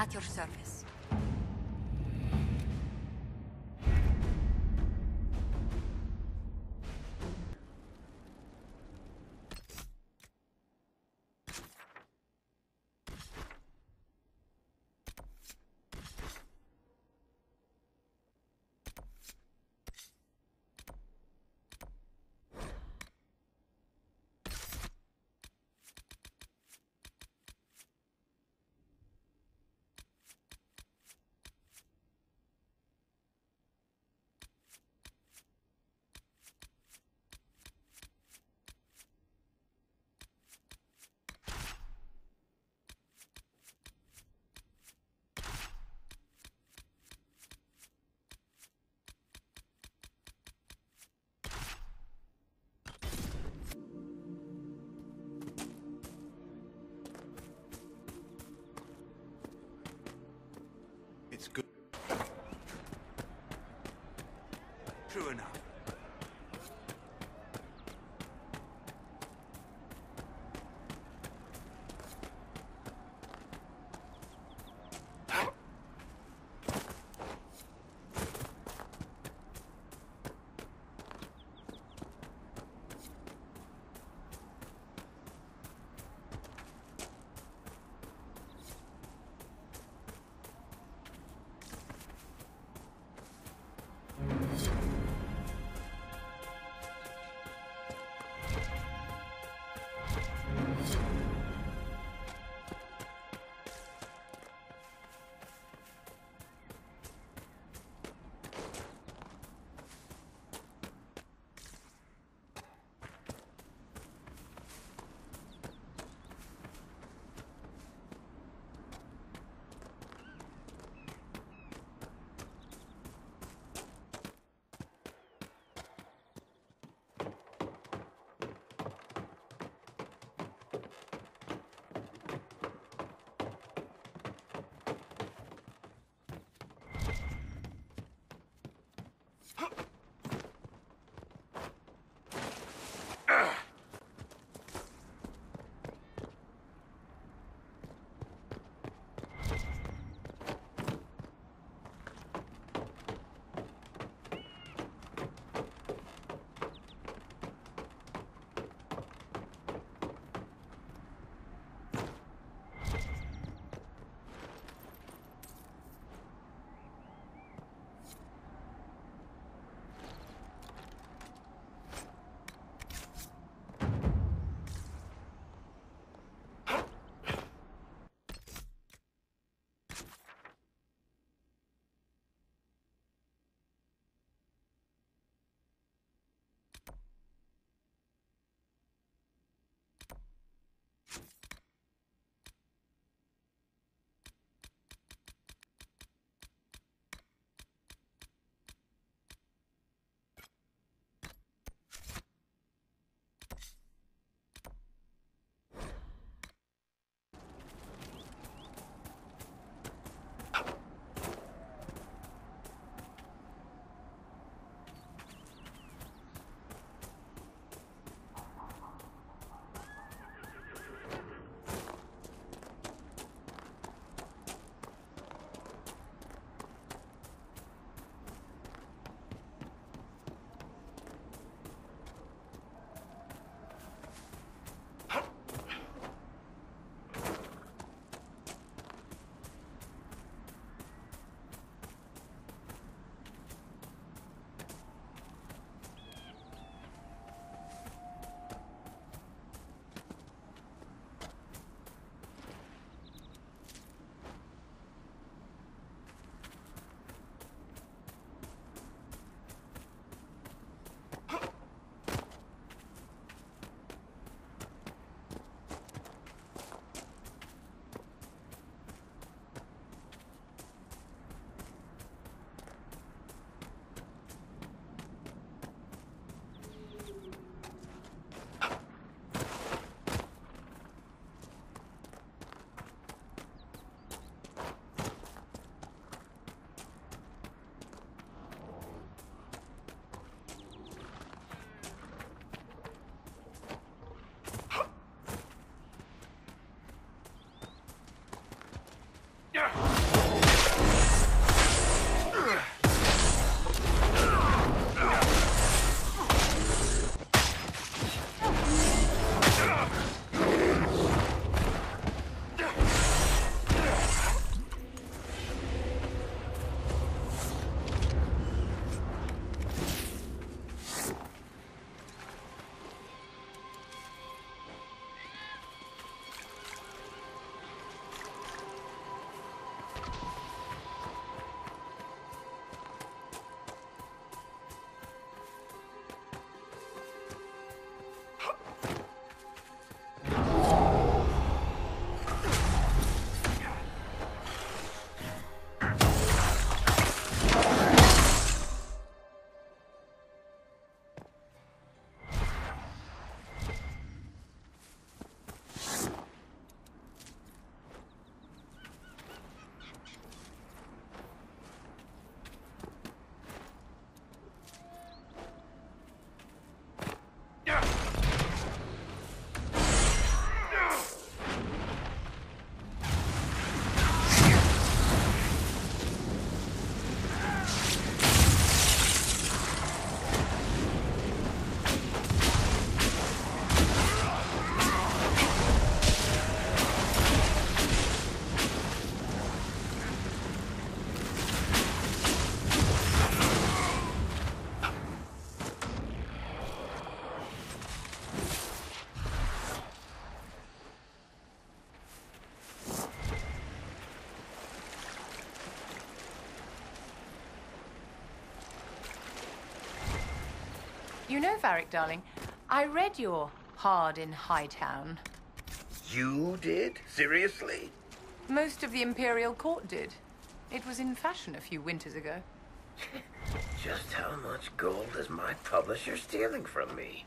At your service. True enough. Huh. You know, Varric, darling, I read your Hard in Hightown. You did? Seriously? Most of the Imperial Court did. It was in fashion a few winters ago. Just how much gold is my publisher stealing from me?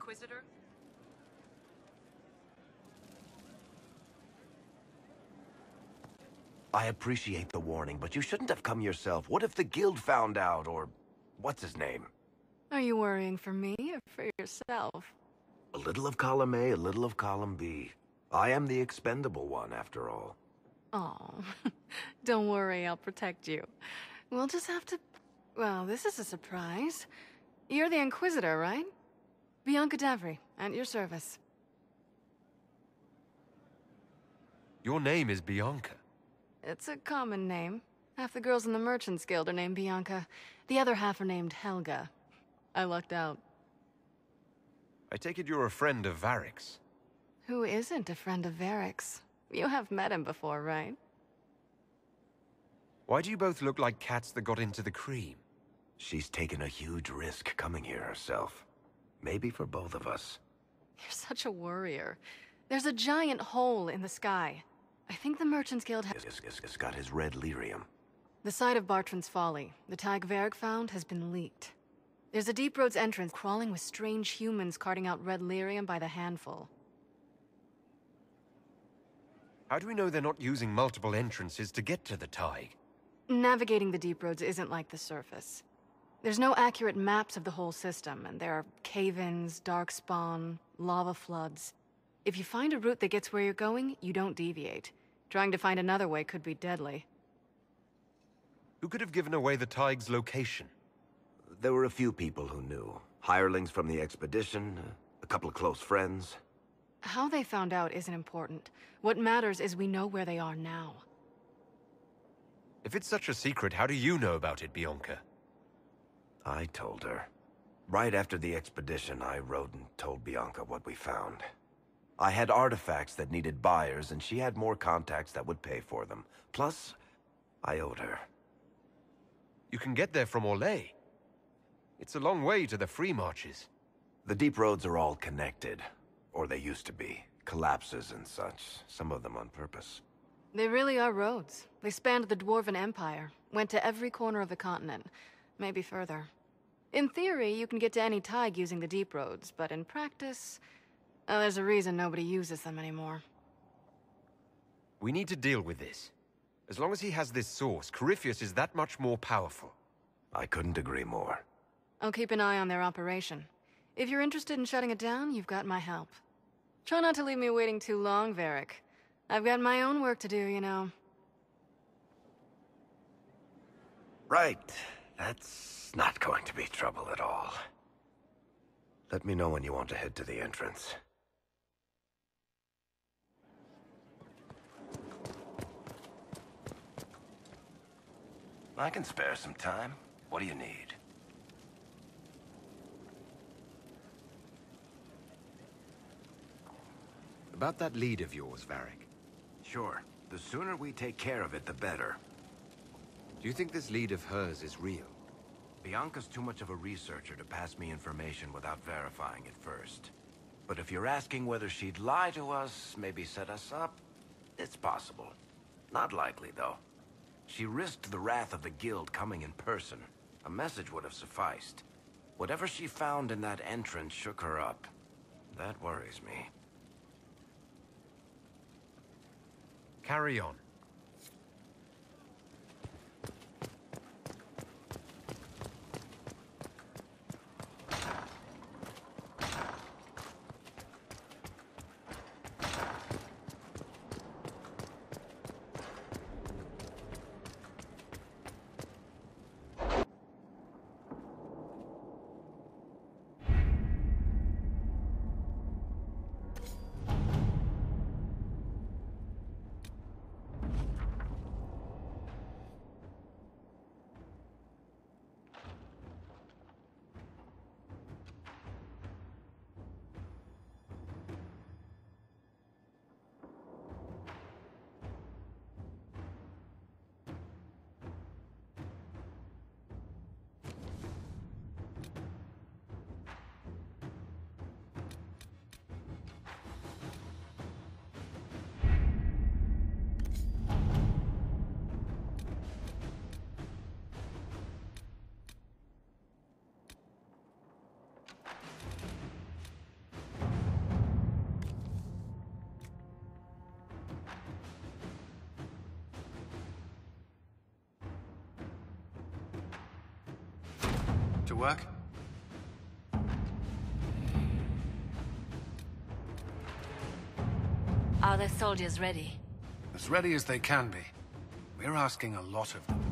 Inquisitor? I appreciate the warning, but you shouldn't have come yourself. What if the guild found out, or... what's his name? Are you worrying for me or for yourself? A little of column A, a little of column B. I am the expendable one, after all. Oh, don't worry, I'll protect you. We'll just have to... Well, this is a surprise. You're the Inquisitor, right? Bianca Davry, at your service. Your name is Bianca. It's a common name. Half the girls in the Merchants Guild are named Bianca. The other half are named Helga. I lucked out. I take it you're a friend of Varric's. Who isn't a friend of Varric's? You have met him before, right? Why do you both look like cats that got into the cream? She's taken a huge risk coming here herself. Maybe for both of us. You're such a worrier. There's a giant hole in the sky. I think the Merchants Guild has... Has got his red lyrium. The site of Bartrand's Folly, the thaig Varric found, has been leaked. There's a Deep Roads entrance crawling with strange humans carting out red lyrium by the handful. How do we know they're not using multiple entrances to get to the thaig? Navigating the Deep Roads isn't like the surface. There's no accurate maps of the whole system, and there are cave-ins, darkspawn, lava floods. If you find a route that gets where you're going, you don't deviate. Trying to find another way could be deadly. Who could have given away the thaig's location? There were a few people who knew. Hirelings from the expedition, a couple of close friends. How they found out isn't important. What matters is we know where they are now. If it's such a secret, how do you know about it, Bianca? I told her. Right after the expedition, I wrote and told Bianca what we found. I had artifacts that needed buyers, and she had more contacts that would pay for them. Plus, I owed her. You can get there from Orlais. It's a long way to the free marches. The deep roads are all connected. Or they used to be. Collapses and such. Some of them on purpose. They really are roads. They spanned the Dwarven Empire, went to every corner of the continent, maybe further. In theory, you can get to any thaig using the deep roads, but in practice, uh, there's a reason nobody uses them anymore. We need to deal with this. As long as he has this source, Corypheus is that much more powerful. I couldn't agree more. I'll keep an eye on their operation. If you're interested in shutting it down, you've got my help. Try not to leave me waiting too long, Varric. I've got my own work to do, you know. Right. That's not going to be trouble at all. Let me know when you want to head to the entrance. I can spare some time. What do you need? About that lead of yours, Varric. Sure. The sooner we take care of it, the better. Do you think this lead of hers is real? Bianca's too much of a researcher to pass me information without verifying it first. But if you're asking whether she'd lie to us, maybe set us up, it's possible. Not likely, though. She risked the wrath of the Guild coming in person. A message would have sufficed. Whatever she found in that entrance shook her up. That worries me. Carry on. Work? Are the soldiers ready? As ready as they can be. We're asking a lot of them.